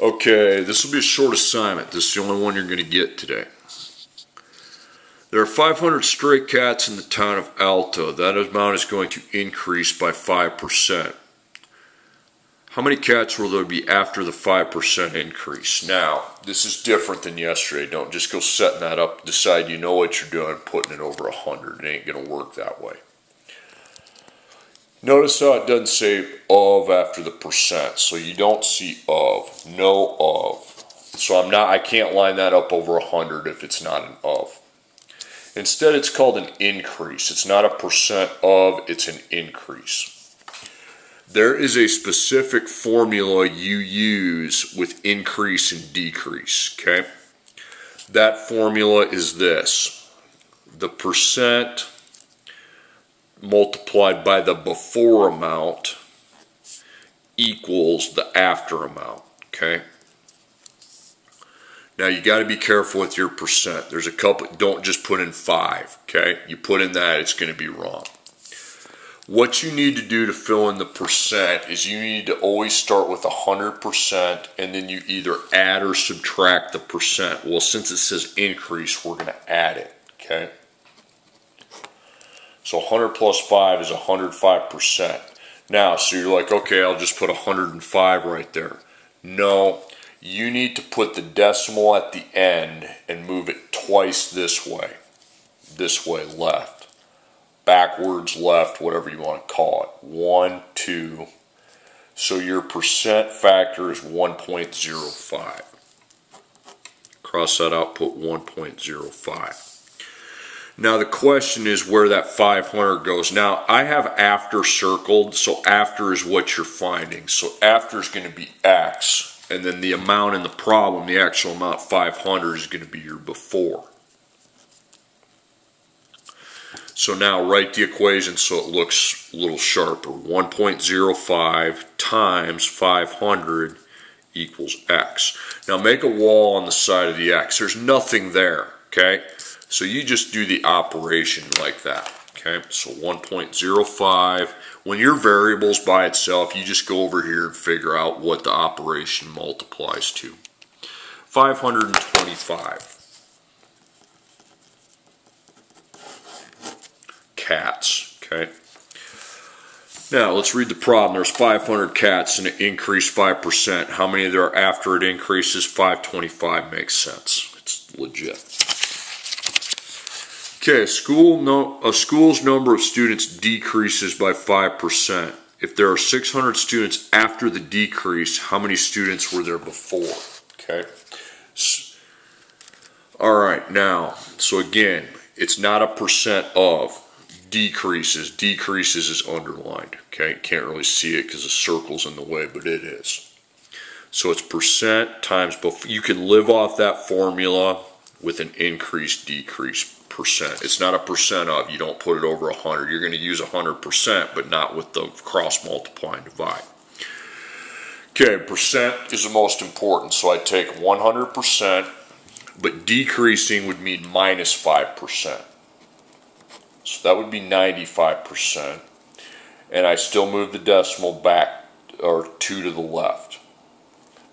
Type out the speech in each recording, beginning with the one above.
Okay, this will be a short assignment. This is the only one you're going to get today. There are 500 stray cats in the town of Alta. That amount is going to increase by 5%. How many cats will there be after the 5% increase? Now, this is different than yesterday. Don't just go setting that up, decide you know what you're doing, putting it over 100. It ain't going to work that way. Notice how it doesn't say of after the percent. So you don't see of, no of. So I'm not, I can't line that up over 100 if it's not an of. Instead, it's called an increase. It's not a percent of, it's an increase. There is a specific formula you use with increase and decrease, okay? That formula is this. The percent multiplied by the before amount equals the after amount, okay? Now you got to be careful with your percent. There's a couple, don't just put in five, okay? You put in that, it's going to be wrong. What you need to do to fill in the percent is you need to always start with 100% and then you either add or subtract the percent. Well, since it says increase, we're going to add it, okay? So 100 plus 5 is 105%. Now, so you're like, okay, I'll just put 105 right there. No, you need to put the decimal at the end and move it twice this way. This way, left. Backwards, left, whatever you want to call it. One, two. So your percent factor is 1.05. Cross that out, put 1.05. Now the question is where that 500 goes. Now I have after circled, so after is what you're finding. So after is going to be X and then the amount in the problem, the actual amount 500 is going to be your before. So now write the equation so it looks a little sharper. 1.05 times 500 equals x. Now make a wall on the side of the x. There's nothing there, okay? So you just do the operation like that, okay? So 1.05 when your variable's by itself, you just go over here and figure out what the operation multiplies to. 525. Cats, okay? Now, let's read the problem. There's 500 cats and it increased 5%. How many there are after it increases? 525 makes sense. It's legit. Okay, school no, a school's number of students decreases by 5%. If there are 600 students after the decrease, how many students were there before? Okay. All right, now, so again, it's not a percent of decreases. Decreases is underlined. Okay, can't really see it because the circle's in the way, but it is. So it's percent times, before. you can live off that formula with an increase decrease percent. It's not a percent of. You don't put it over 100. You're going to use 100%, but not with the cross multiply and divide. Okay, percent is the most important. So I take 100%, but decreasing would mean minus 5%. So that would be 95%. And I still move the decimal back or two to the left.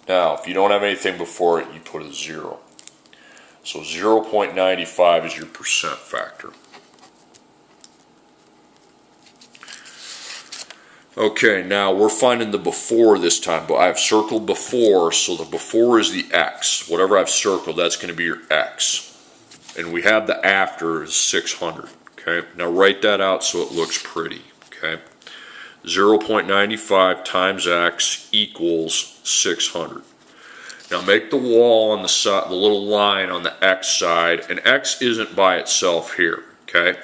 Now, if you don't have anything before it, you put a zero. So 0.95 is your percent factor. Okay, now we're finding the before this time, but I've circled before, so the before is the x. Whatever I've circled, that's going to be your x. And we have the after is 600. Okay, now write that out so it looks pretty. Okay, 0.95 times x equals 600. Now make the wall on the side, the little line on the x side, and x isn't by itself here, okay?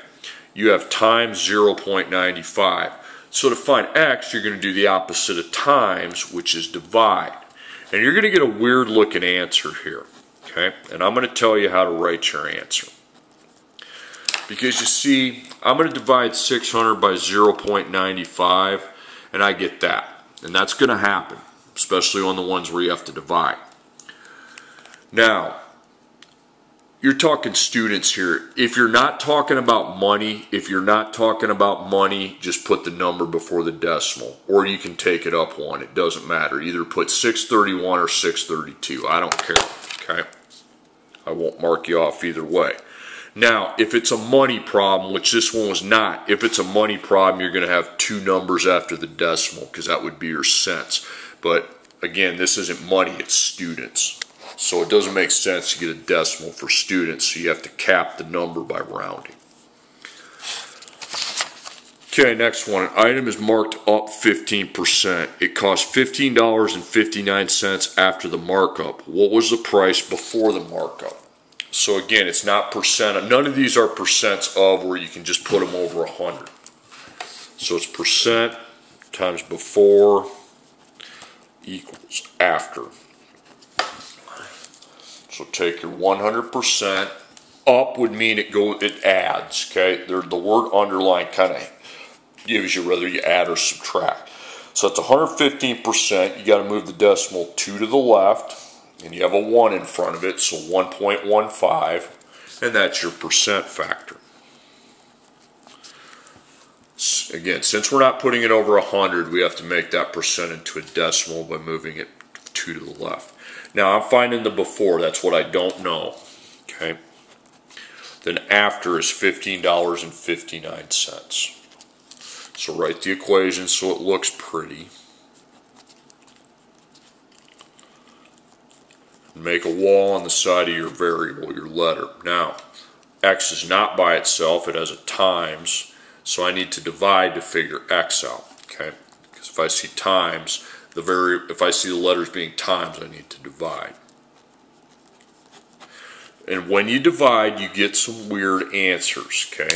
You have times 0.95. So to find x, you're going to do the opposite of times, which is divide. And you're going to get a weird looking answer here, okay? And I'm going to tell you how to write your answer. Because you see, I'm going to divide 600 by 0.95, and I get that. And that's going to happen, especially on the ones where you have to divide. Now, you're talking students here. If you're not talking about money, if you're not talking about money, just put the number before the decimal, or you can take it up one. It doesn't matter. Either put 631 or 632. I don't care. Okay. I won't mark you off either way. Now, if it's a money problem, which this one was not, if it's a money problem, you're going to have two numbers after the decimal because that would be your cents. But again, this isn't money, it's students. So it doesn't make sense to get a decimal for students, so you have to cap the number by rounding. Okay, next one. An item is marked up 15%. It costs $15.59 after the markup. What was the price before the markup? So again, it's not percent. None of these are percents of where you can just put them over 100. So it's percent times before equals after. So take your 100%. Up would mean it go it adds. Okay, there, the word underline kind of gives you whether you add or subtract. So it's 115%. You got to move the decimal two to the left, and you have a one in front of it, so 1.15, and that's your percent factor. Again, since we're not putting it over 100, we have to make that percent into a decimal by moving it two to the left. Now I'm finding the before, that's what I don't know. Okay. Then after is $15.59. So write the equation so it looks pretty. Make a wall on the side of your variable, your letter. Now, x is not by itself, it has a times, so I need to divide to figure x out, okay? Because if I see times, the very if I see the letters being times, I need to divide. And when you divide, you get some weird answers, okay?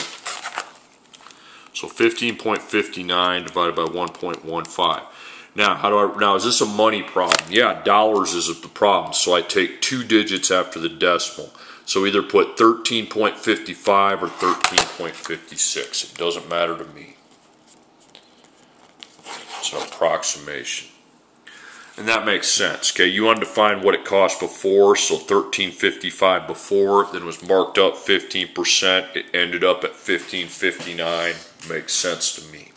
So 15.59 divided by 1.15. Now, how do I, now is this a money problem? Yeah, dollars is the problem. So I take two digits after the decimal. So either put 13.55 or 13.56. It doesn't matter to me. It's an approximation. And that makes sense. Okay, you wanted to find what it cost before, so 1355 before, then was marked up 15%. It ended up at 1559. Makes sense to me.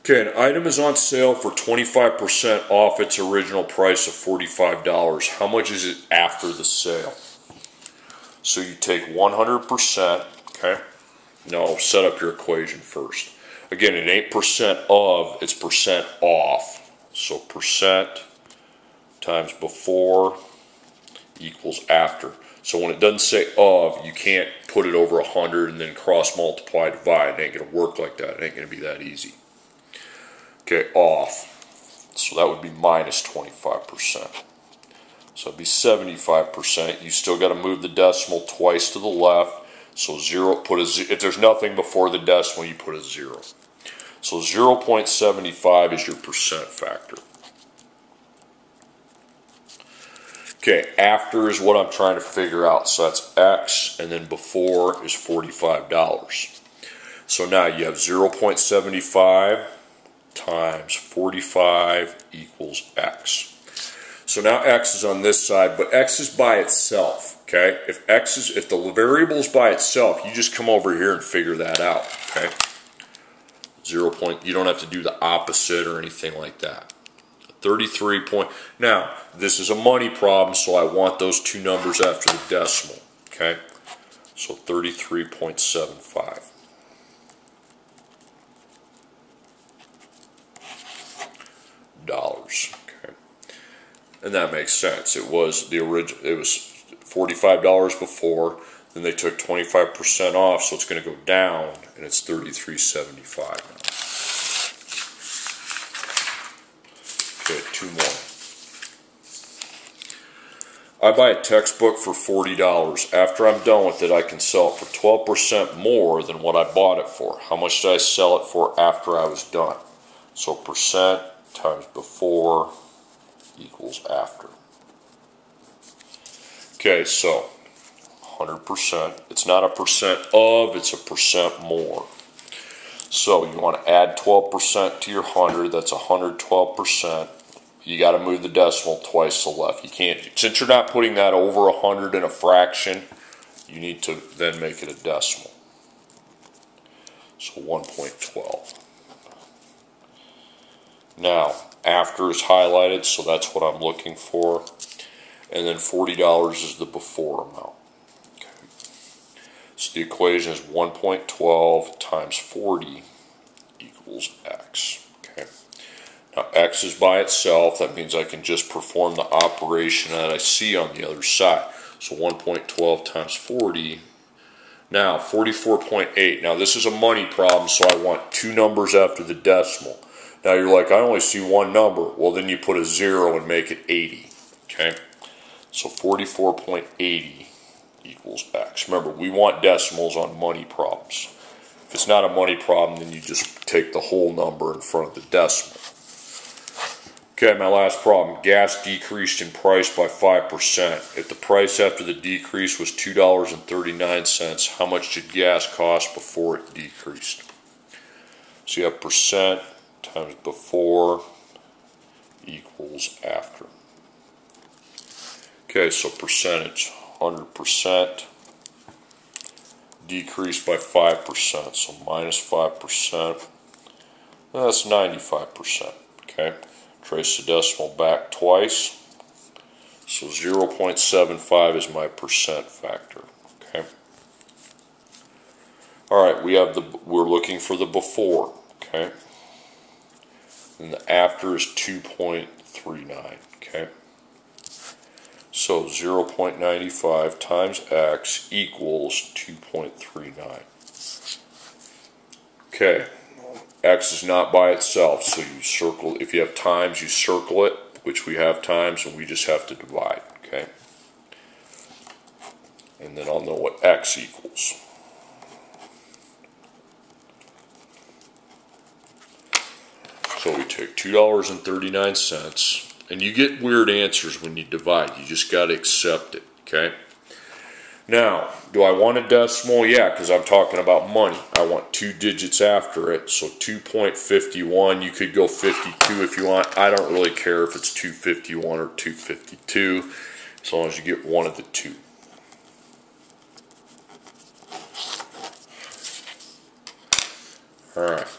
Okay, an item is on sale for 25% off its original price of $45. How much is it after the sale? So you take 100%, okay? No, set up your equation first. Again, it ain't percent of, it's percent off. So percent times before equals after. So when it doesn't say of, you can't put it over 100 and then cross multiply, divide. It ain't going to work like that. It ain't going to be that easy. Okay, off. So that would be minus 25%. So it'd be 75%. You still got to move the decimal twice to the left. So zero, put a, if there's nothing before the decimal, you put a zero. So 0.75 is your percent factor. Okay, after is what I'm trying to figure out. So that's X, and then before is $45. So now you have 0.75 times 45 equals X. So now X is on this side, but X is by itself, okay? If X is, if the variable is by itself, you just come over here and figure that out, okay? Zero point, you don't have to do the opposite or anything like that. 33 point, now this is a money problem, so I want those two numbers after the decimal, okay? So 33.75. Dollars, okay? And that makes sense. It was the original, it was $45 before, then they took 25% off, so it's going to go down, and it's 33.75 now. Okay, two more. I buy a textbook for $40. After I'm done with it, I can sell it for 12% more than what I bought it for. How much did I sell it for after I was done? So percent times before equals after. Okay, so 100%. It's not a percent of, it's a percent more. So you want to add 12% to your 100, that's 112% you got to move the decimal twice to the left. You can't, since you're not putting that over 100 in a fraction, you need to then make it a decimal. So 1.12. Now, after is highlighted, so that's what I'm looking for. And then $40 is the before amount. So the equation is 1.12 times 40 equals x. Okay. Now x is by itself, that means I can just perform the operation that I see on the other side. So 1.12 times 40 now, 44.8. Now, this is a money problem, so I want two numbers after the decimal. Now, you're like, I only see one number. Well, then you put a zero and make it 80. Okay? So 44.80 equals x. Remember, we want decimals on money problems. If it's not a money problem, then you just take the whole number in front of the decimal. Okay, my last problem. Gas decreased in price by 5%. If the price after the decrease was $2.39, how much did gas cost before it decreased? So you have percent times before equals after. Okay, so percentage, 100% decreased by 5%, so minus 5%, that's 95%, okay? Trace the decimal back twice. So 0.75 is my percent factor. Okay. All right, we have the we're looking for the before. Okay. And the after is 2.39. Okay. So 0.95 times x equals 2.39. Okay x is not by itself, so you circle, if you have times, you circle it, which we have times, and we just have to divide, okay? And then I'll know what x equals. So we take $2.39, and you get weird answers when you divide. You just got to accept it, okay? Now, do I want a decimal? Yeah, because I'm talking about money. I want two digits after it. So 2.51, you could go 52 if you want. I don't really care if it's 251 or 252, as long as you get one of the two. All right.